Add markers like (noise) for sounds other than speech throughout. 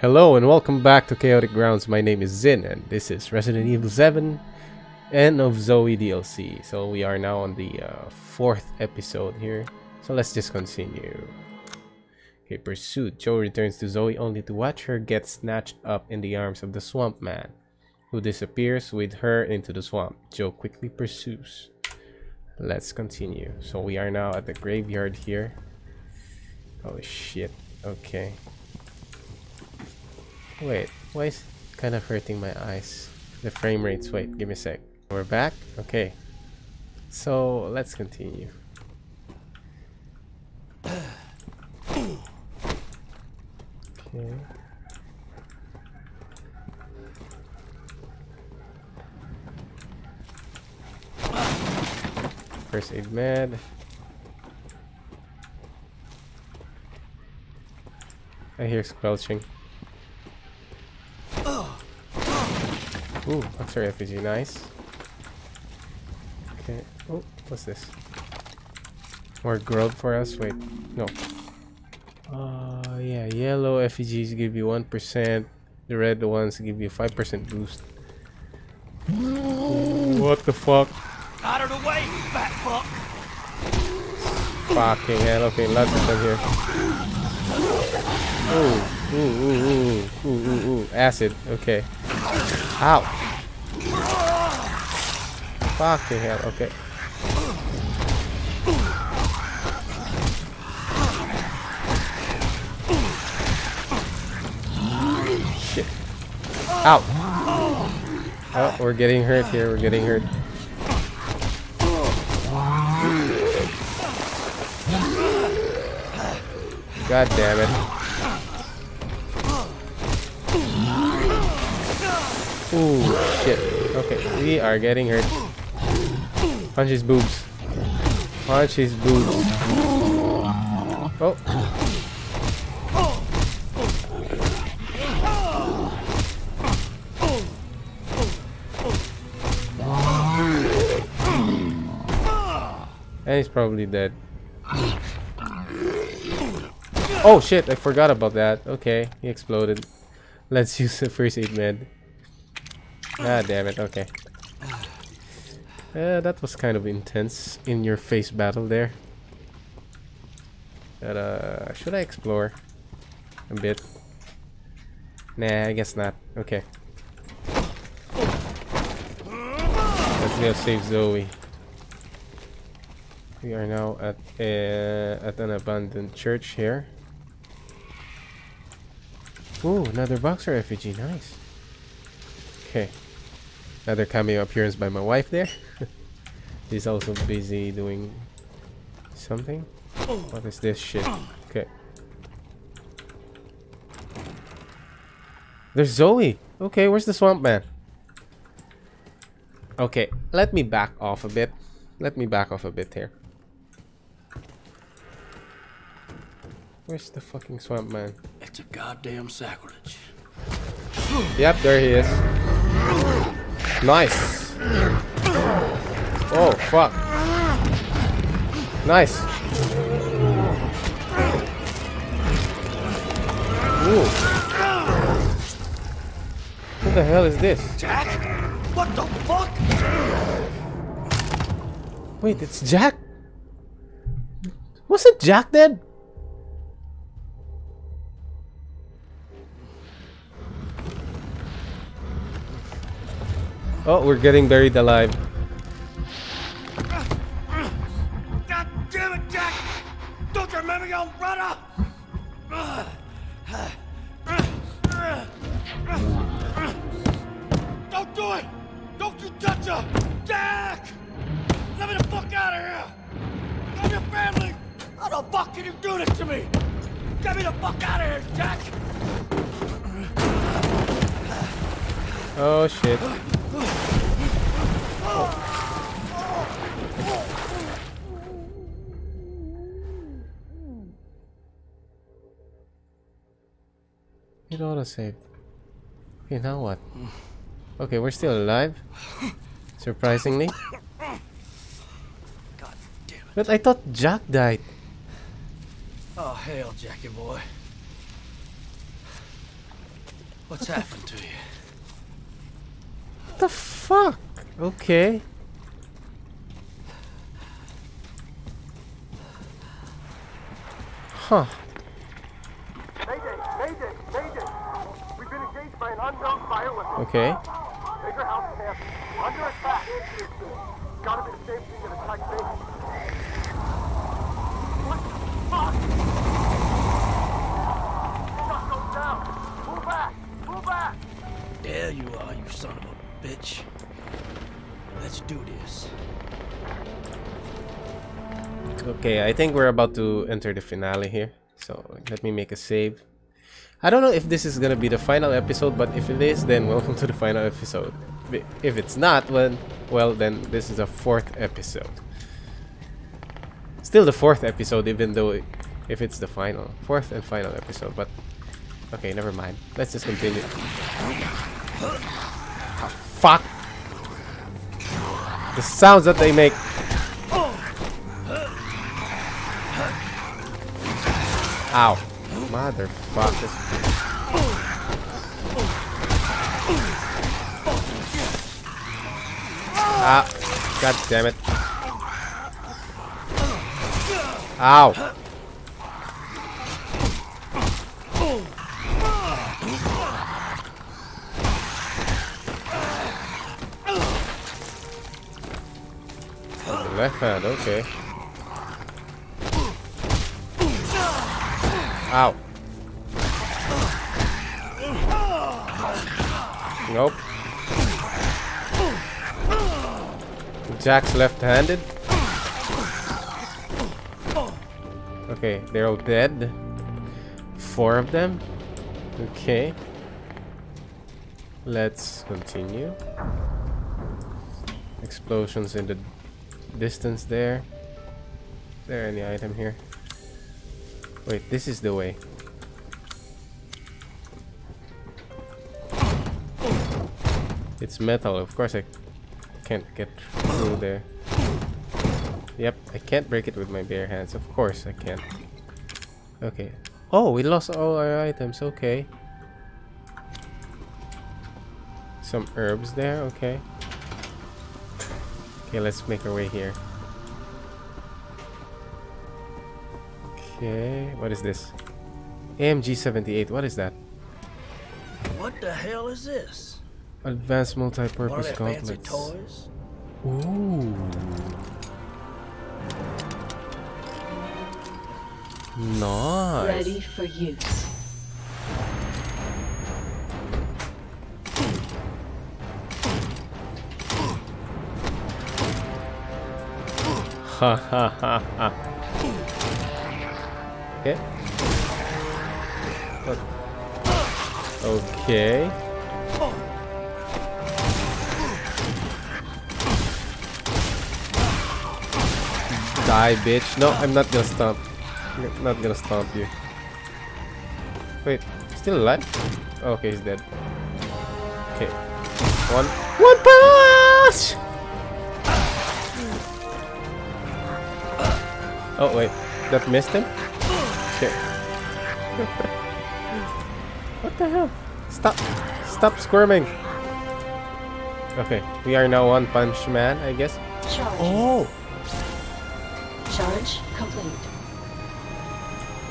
Hello and welcome back to Chaotic Grounds. My name is Zin and this is Resident Evil 7 End of Zoe DLC. So we are now on the uh, fourth episode here. So let's just continue. Okay, pursuit. Joe returns to Zoe only to watch her get snatched up in the arms of the swamp man, who disappears with her into the swamp. Joe quickly pursues. Let's continue. So we are now at the graveyard here. Oh shit. Okay. Wait, why is it kind of hurting my eyes? The frame rates, wait, give me a sec. We're back? Okay. So, let's continue. Okay. First aid med. I hear squelching. Ooh, boxer effigy, nice. Okay. Oh, what's this? More growth for us? Wait, no. Uh, yeah, yellow effigies give you 1%. The red ones give you 5% boost. Ooh, what the fuck? Out of the way, fat fuck! Fucking hell, okay, lots of them here. Ooh, ooh, ooh, ooh, ooh, ooh, ooh, acid, okay. Ow! Fucking hell, okay. Shit. Ow! Oh, we're getting hurt here, we're getting hurt. God damn it. Ooh, shit. Okay, we are getting hurt. Punch his boobs. Punch his boobs. Oh. And he's probably dead. Oh shit, I forgot about that. Okay, he exploded. Let's use the first aid med. Ah, damn it, okay. Uh, that was kind of intense in your face battle there. But, uh, should I explore a bit? Nah, I guess not. Okay. Let's go save Zoe. We are now at uh, at an abandoned church here. Ooh, another boxer effigy, nice. Okay. Another cameo appearance by my wife there. (laughs) He's also busy doing something. What is this shit? Okay. There's Zoe! Okay, where's the swamp man? Okay, let me back off a bit. Let me back off a bit here. Where's the fucking swamp man? It's a goddamn sacrilege. Yep, there he is. Nice. Oh, fuck. Nice. Ooh. Who the hell is this? Jack? What the fuck? Wait, it's Jack? Wasn't Jack dead? Oh, we're getting buried alive. God damn it, Jack! Don't you remember your brother? Don't do it! Don't you touch her! Jack! Let me the fuck out of here! I'm your family! How the fuck can you do this to me? Get me the fuck out of here, Jack! Oh shit. It autosaved. Okay, now what? Okay, we're still alive. Surprisingly. God damn it. But I thought Jack died. Oh, hell, Jackie boy. What's happened to you? What the fuck? Okay. Huh. Mayday! Mayday! Mayday! We've been engaged by an unknown bioweapon. Okay. Baker House camp. Under attack. Gotta be the same thing that attacked me. What the fuck? Shot goes down. Move back! Move back! There you are, you son of a bitch. Let's do this. Okay, I think we're about to enter the finale here. So let me make a save. I don't know if this is gonna be the final episode, but if it is, then (laughs) welcome to the final episode. If it's not, well, well then this is a fourth episode. Still the fourth episode, even though it, if it's the final, fourth and final episode. But okay, never mind. Let's just continue. Fuck! The sounds that they make. Ow. Motherfuckers. Ah. God damn it. Ow. Left hand, okay. Ow. Nope. Jack's left-handed. Okay, they're all dead. Four of them. Okay. Let's continue. Explosions in the distance there. Is there any item here? Wait, this is the way. It's metal, of course I can't get through there. Yep, I can't break it with my bare hands. Of course I can't. Okay. Oh, we lost all our items. Okay. Some herbs there. Okay. Okay, let's make our way here. Okay, what is this? AMG 78. What is that? What the hell is this? Advanced multi-purpose their fancy complex. toys? Ooh. Nice. Ready for use. Ha ha ha ha. Okay. Okay. Die, bitch. No, I'm not gonna stomp. I'm not gonna stomp you. Wait, still alive? Oh, okay, he's dead. Okay. One. One punch! Oh, wait. That missed him? Okay. (laughs) what the hell? Stop. Stop squirming. Okay, we are now one punch man, I guess. Charge. Oh! Charge complete.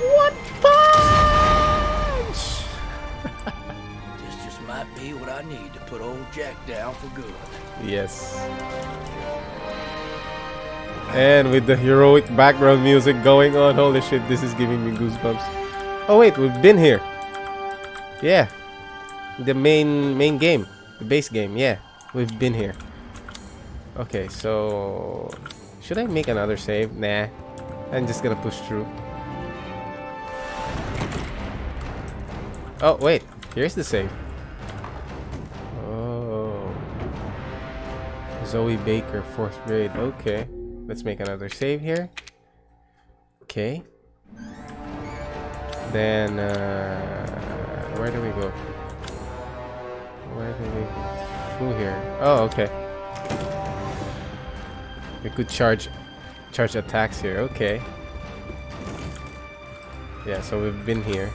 What punch? (laughs) This just might be what I need to put old Jack down for good. Yes. And with the heroic background music going on, holy shit, this is giving me goosebumps. Oh wait, we've been here. Yeah. The main main game. The base game, yeah. We've been here. Okay, so should I make another save? Nah. I'm just gonna push through. Oh wait, here's the save. Oh. Zoe Baker, fourth grade. Okay. Let's make another save here. Okay. Then, uh, where do we go? Where do we go? Through here. Oh, okay. We could charge, charge attacks here. Okay. Yeah, so we've been here.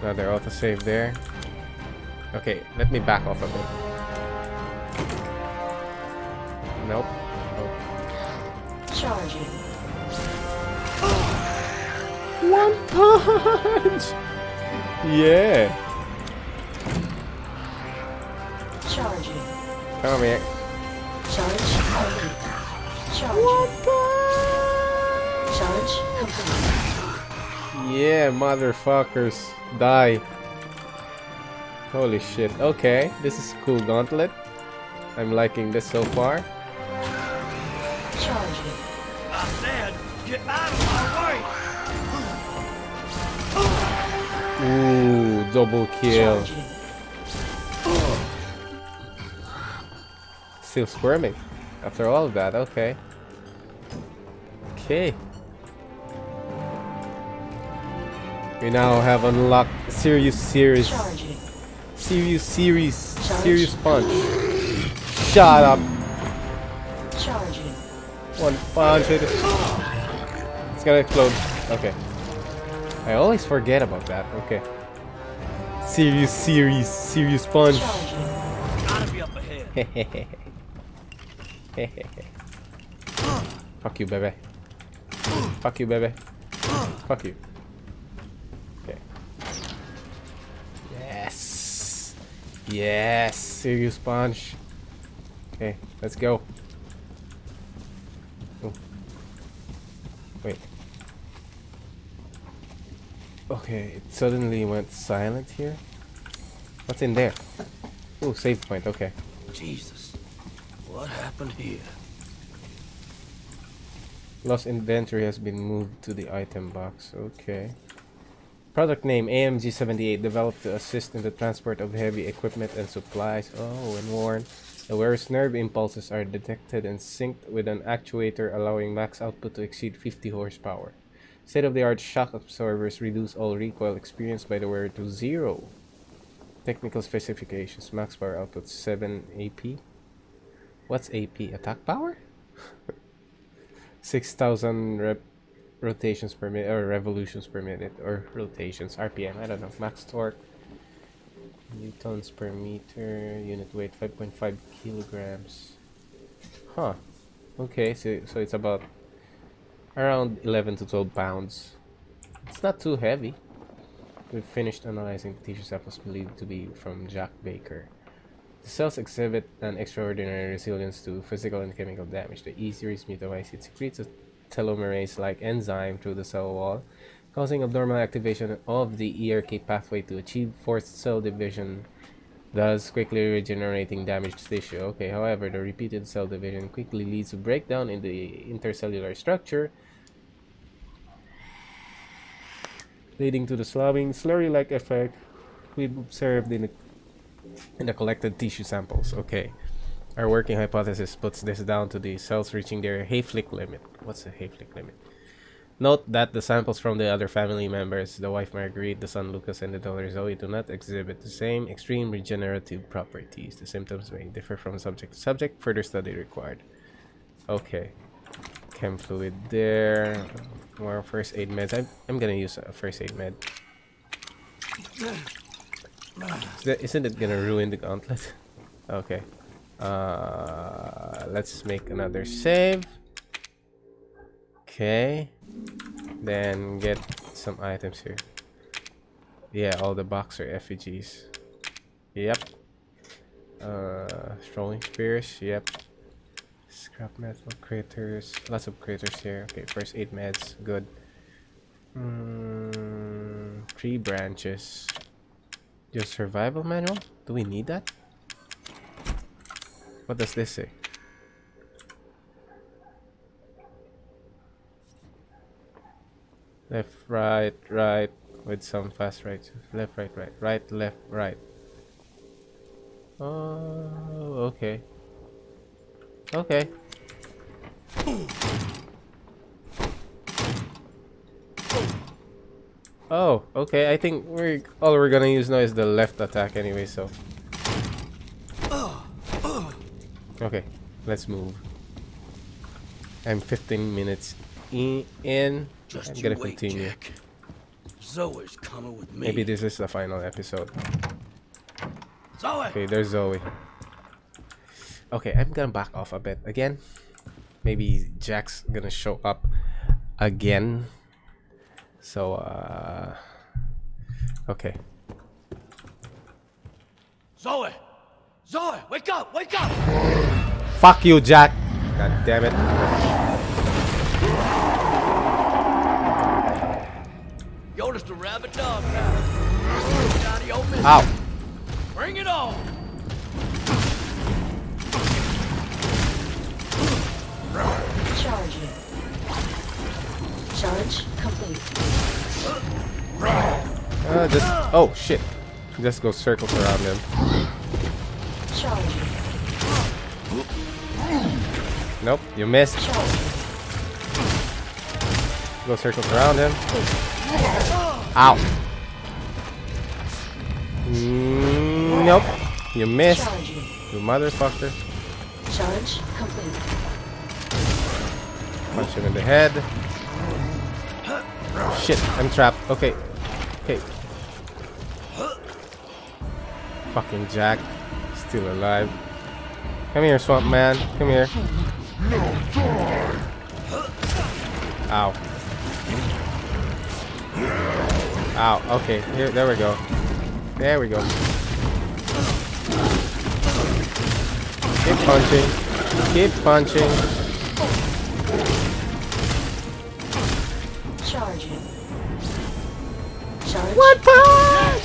Another autosave there. Okay, let me back off a bit. Charging. One punch! Yeah! Charging. Come here. Charge complete. Charging. Charge complete. Yeah, motherfuckers. Die. Holy shit. Okay, this is cool gauntlet. I'm liking this so far. Ooh, double kill. Still squirming. After all of that, okay. Okay. We now have unlocked Serious Series. Serious Series. Serious Punch. Shut up. Charging. One punch. Gonna explode. Okay. I always forget about that. Okay. Serious serious, Serious Punch. (laughs) Fuck you, baby. Fuck you, baby. Fuck you. Okay. Yes. Yes. Serious punch. Okay, let's go. Okay, it suddenly went silent here. What's in there? Oh, save point. Okay. Jesus. What happened here? Lost inventory has been moved to the item box. Okay. Product name AMG78 developed to assist in the transport of heavy equipment and supplies. Oh, when worn, the wearer's nerve impulses are detected and synced with an actuator allowing max output to exceed 50 horsepower. State-of-the-art shock absorbers reduce all recoil experienced by the wearer to zero. Technical specifications: max power output 7 AP. What's AP? Attack power? (laughs) 6,000 rotations per minute or revolutions per minute or rotations RPM I don't know max torque newtons per meter unit weight 5.5 kilograms huh okay so, so it's about around 11 to 12 pounds it's not too heavy we've finished analyzing the tissue samples believed to be from Jack Baker the cells exhibit an extraordinary resilience to physical and chemical damage. The E-series mutamycete secretes a telomerase-like enzyme through the cell wall, causing abnormal activation of the ERK pathway to achieve forced cell division, thus quickly regenerating damaged tissue. Okay, however, the repeated cell division quickly leads to breakdown in the intercellular structure, leading to the slowing, slurry-like effect we've observed in the in the collected tissue samples. Okay. Our working hypothesis puts this down to the cells reaching their Hayflick limit. What's the Hayflick limit? Note that the samples from the other family members, the wife Marguerite, the son Lucas, and the daughter Zoe, do not exhibit the same extreme regenerative properties. The symptoms may differ from subject to subject. Further study required. Okay. Chem fluid there. More first aid meds. I'm, I'm gonna use a first aid med. Isn't it gonna ruin the gauntlet? (laughs) okay. Uh, let's make another save. Okay. Then get some items here. Yeah, all the boxer effigies. Yep. Uh, strolling spears. Yep. Scrap metal craters. Lots of craters here. Okay, first aid meds. Good. Mm, tree branches. Your survival manual? Do we need that? What does this say? Left, right, right, with some fast right. Left, right, right, right, left, right. Oh, okay. Okay. Oh, okay. I think we're all we're gonna use now is the left attack anyway, so. Okay, let's move. I'm 15 minutes in. in. Just I'm gonna wait, continue. Jack. Zoe's coming with me. Maybe this is the final episode. Zoe! Okay, there's Zoe. Okay, I'm gonna back off a bit again. Maybe Jack's gonna show up again. So, uh. Okay. Zoe! Zoe, wake up! Wake up! Fuck you, Jack! God damn it. You're just a rabid dog now. Ow! Bring it on! Charging. Charge complete. Uh, just. Oh, shit. Just go circles around him. Charging. Nope, you missed. Charging. Go circles around him. Ow. Mm, nope. You missed. Charging. You motherfucker. Charge complete. Punch him in the head. Shit, I'm trapped. Okay. Okay. Fucking Jack. Still alive. Come here, swamp man. Come here. Ow. Ow. Okay. Here. There we go. There we go. Keep punching. Keep punching. Charge.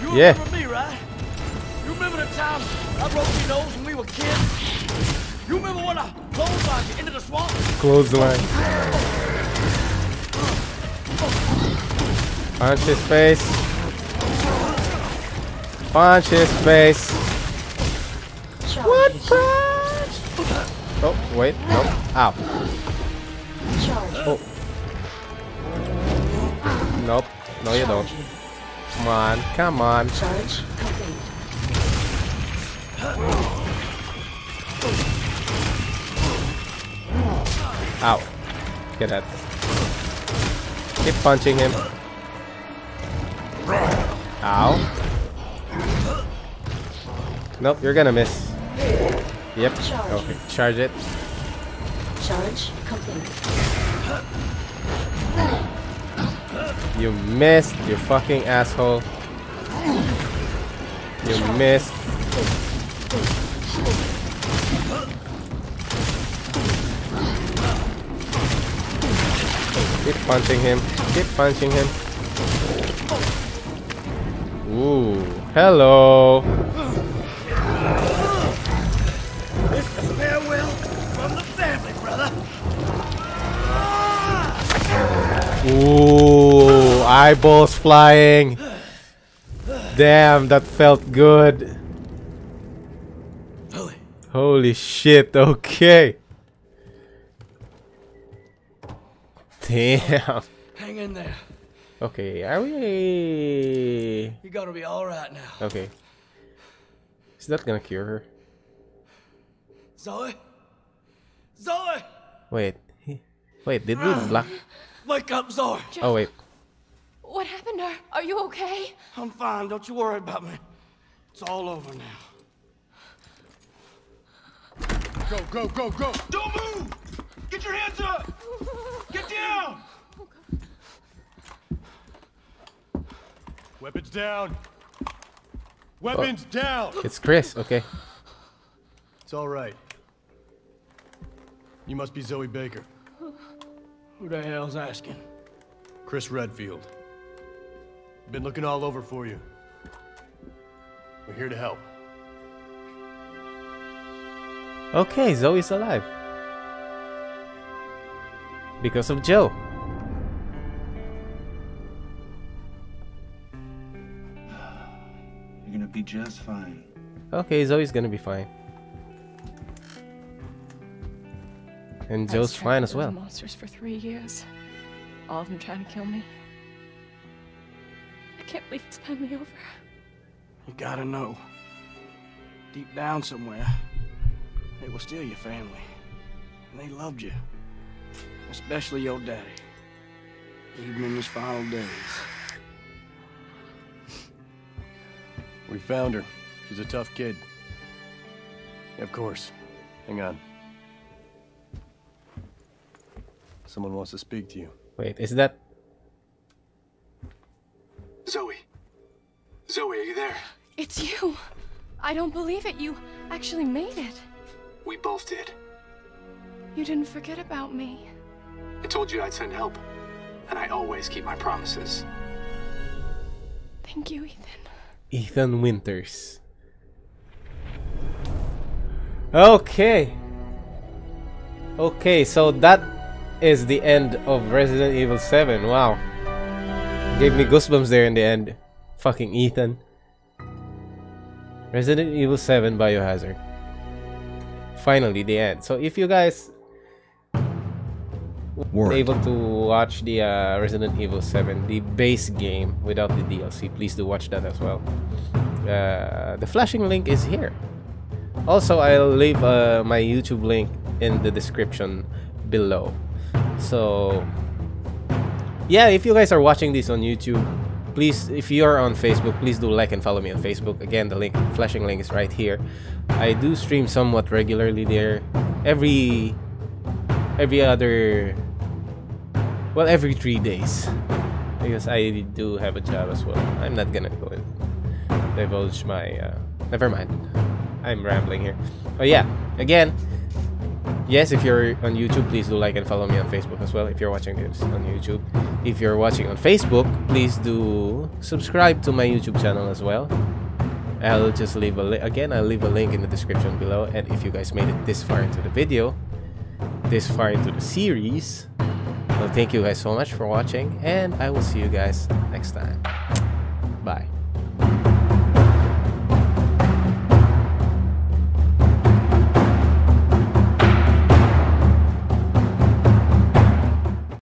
You Yeah. remember me, right? You remember the time I broke your nose when we were kids? You remember when I clotheslined you into the swamp? Clothesline. Punch his face. Punch his face. Charging. Oh, wait. Nope. Ow. Charging. Oh. Nope. No, you don't. Come on. Come on. Charge complete. Ow. Get that. Keep punching him. Ow. Nope, you're gonna miss. Yep. Charge. Okay, charge it. Charge complete. You missed, you fucking asshole. You missed. Keep punching him. Keep punching him. Ooh, hello. This is farewell from the family, brother. Ooh, eyeballs flying. Damn, that felt good. Zoe, Holy shit, okay. Damn. hang in there. Okay, are we... You're gonna be all right now. Okay. Is that gonna cure her? Zoe? Zoe! Wait. Wait, did we ah. block? Wake up, Zoe. Oh, wait. What happened to her? Are you okay? I'm fine. Don't you worry about me. It's all over now. Go, go, go, go! Don't move! Get your hands up! Get down! Weapons down! Weapons oh. down! It's Chris, okay. It's all right. You must be Zoe Baker. Who the hell's asking? Chris Redfield. Been looking all over for you. We're here to help. Okay, Zoe's alive. Because of Joe. You're gonna be just fine. Okay, Zoe's gonna be fine. And Joe's trapped fine with as those well. Monsters for three years. All of them trying to kill me. I can't believe it's finally over. You gotta know. Deep down somewhere, they were still your family. And they loved you. Especially your daddy. even in his final days. (laughs) We found her. She's a tough kid. Yeah, of course. Hang on. Someone wants to speak to you. Wait, is that Zoe, are you there? It's you. I don't believe it. You actually made it. We both did. You didn't forget about me. I told you I'd send help. And I always keep my promises. Thank you, Ethan. Ethan Winters? Okay. Okay, so that is the end of Resident Evil 7. Wow. Gave me goosebumps there in the end. Fucking Ethan. Resident Evil 7 Biohazard. Finally, the end. So if you guys were able to watch the uh, Resident Evil 7, the base game without the DLC, please do watch that as well. Uh, the flashing link is here. Also, I'll leave uh, my YouTube link in the description below. So, yeah, if you guys are watching this on YouTube, please, if you're on Facebook, please do like and follow me on Facebook. Again, the link, flashing link is right here. I do stream somewhat regularly there. Every, every other, well, every three days. Because I do have a job as well. I'm not gonna go and divulge my, uh, never mind. I'm rambling here. But yeah, again, yes, if you're on YouTube, please do like and follow me on Facebook as well. If you're watching this on YouTube, if you're watching on Facebook, please do subscribe to my YouTube channel as well. I'll just leave a link, again. I'll leave a link in the description below. And if you guys made it this far into the video, this far into the series, well, thank you guys so much for watching, and I will see you guys next time.